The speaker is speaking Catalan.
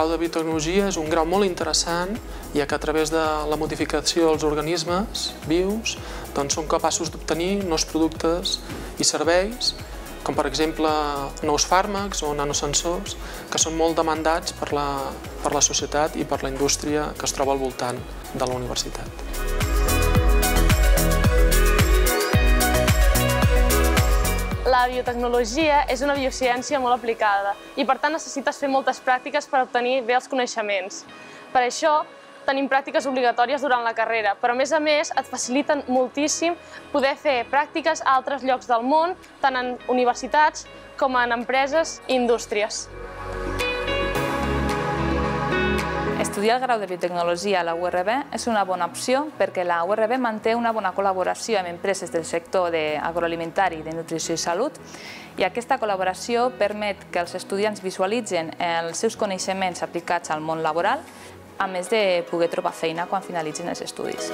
Grau de biotecnologia és un grau molt interessant, ja que a través de la modificació dels organismes vius doncs són capaços d'obtenir nous productes i serveis, com per exemple nous fàrmacs o nanosensors, que són molt demandats per la, per la societat i per la indústria que es troba al voltant de la universitat. La biotecnologia és una biociència molt aplicada i per tant necessites fer moltes pràctiques per obtenir bé els coneixements. Per això tenim pràctiques obligatòries durant la carrera, però a més a més et faciliten moltíssim poder fer pràctiques a altres llocs del món, tant en universitats com en empreses i indústries. Estudiar el grau de biotecnologia a la URB és una bona opció perquè la URB manté una bona col·laboració amb empreses del sector agroalimentari, de nutrició i salut i aquesta col·laboració permet que els estudiants visualitzen els seus coneixements aplicats al món laboral a més de poder trobar feina quan finalitzin els estudis.